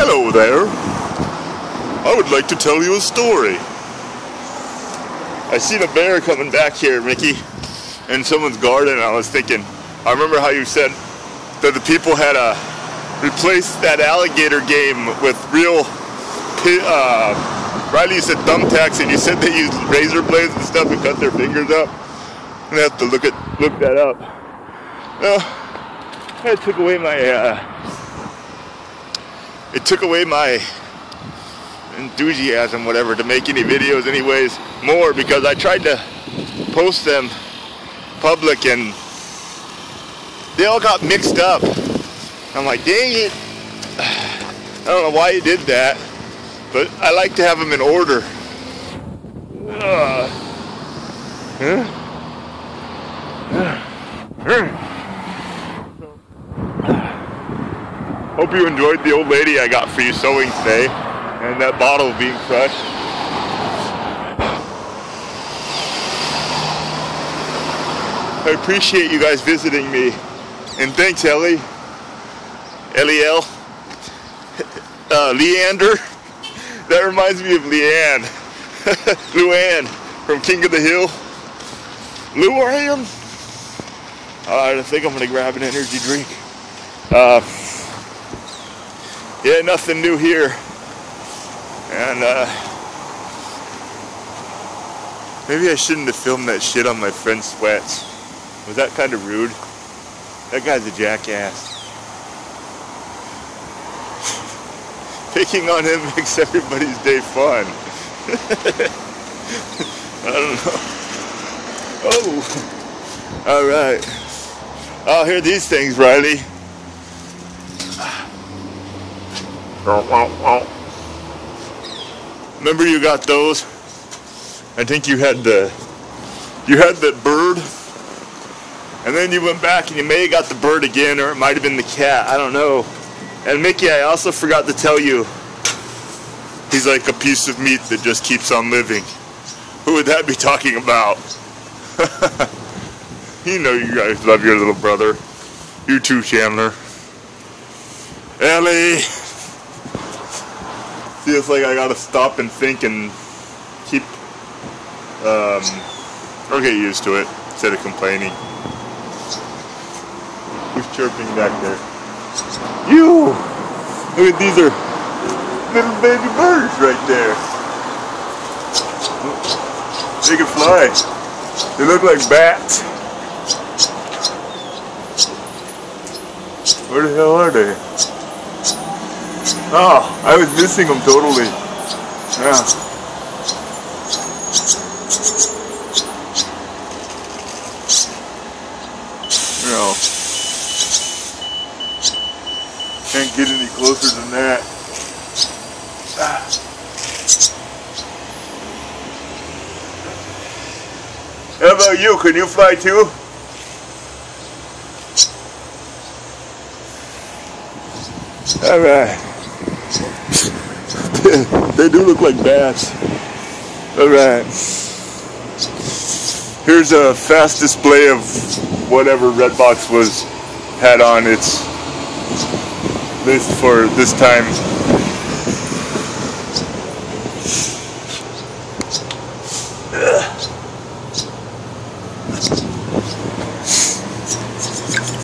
Hello there. I would like to tell you a story. I seen a bear coming back here, Mickey, in someone's garden. I was thinking, I remember how you said that the people had to replace that alligator game with real. Uh, Riley you said thumbtacks, and you said they used razor blades and stuff and cut their fingers up. I'm gonna have to look at look that up. No, it took away my. Uh, it took away my enthusiasm, whatever, to make any videos, anyways, more because I tried to post them public and they all got mixed up. I'm like, dang it. I don't know why you did that, but I like to have them in order. Uh, huh? Hope you enjoyed the old lady I got for you sewing today and that bottle being crushed. I appreciate you guys visiting me. And thanks, Ellie. Eliel. Uh, Leander. That reminds me of Leanne. Luanne from King of the Hill. lou Luanne? Alright, I think I'm going to grab an energy drink. Uh, yeah, nothing new here. And uh, maybe I shouldn't have filmed that shit on my friend's sweats. Was that kind of rude? That guy's a jackass. Picking on him makes everybody's day fun. I don't know. Oh, all right. I'll hear these things, Riley. Remember you got those? I think you had the you had the bird and then you went back and you may have got the bird again or it might have been the cat. I don't know. And Mickey, I also forgot to tell you he's like a piece of meat that just keeps on living. Who would that be talking about? you know you guys love your little brother. You too, Chandler. Ellie! Feels like I gotta stop and think and keep um, or get used to it instead of complaining. Who's chirping back there? You! Look at these are little baby birds right there. They can fly. They look like bats. Where the hell are they? Oh, I was missing them totally. Yeah. You can't get any closer than that. Ah. How about you? Can you fly too? All right. they do look like bats. Alright. Here's a fast display of whatever Redbox was had on its list for this time